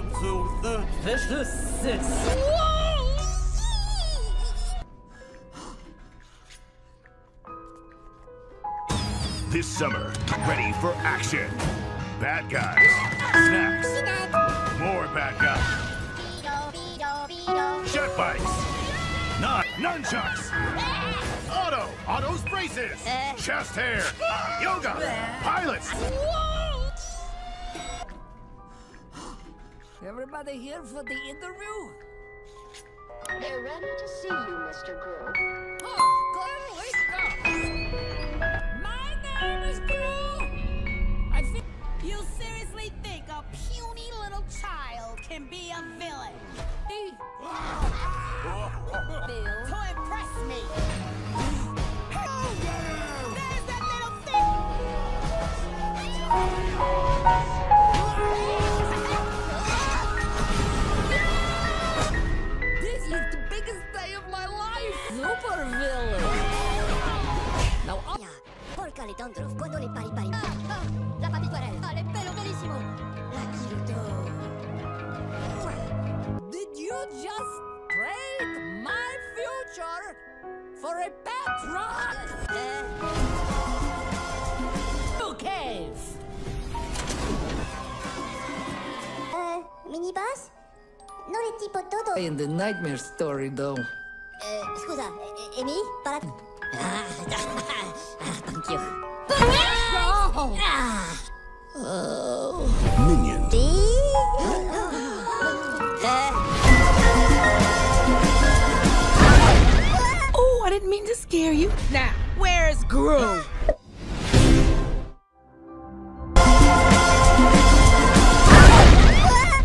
the Vicious Six. This summer, ready for action. Bad guys, snacks, more bad guys, jet bikes, nun nunchucks, Otto, Otto's braces, chest hair, yoga, pilots. Everybody here for the interview? They're ready to see you, Mr. Gru. Oh, clearly. My name is Gru. I think you seriously think a puny little child can be a villain? to Super villain. Now, uh, Porca le Tondrov, quando le pari pari. Ah, ah, la papituarella. Ah, le pelo bellissimo. La Kiruto. did you just trade my future for a pet rock? Eh, You cave. eh, mini boss? Non è tipo Toto. In the nightmare story, though. Eh, scusa, Emi? Para... Ah, ah, thank you. Oh. Minions. Sì? Eh, Oh, I didn't mean to scare you. Now, where's Gru?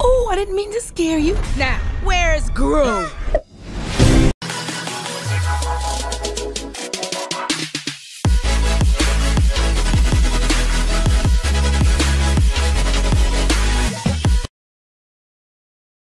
Oh, I didn't mean to scare you. Now, where's Gru?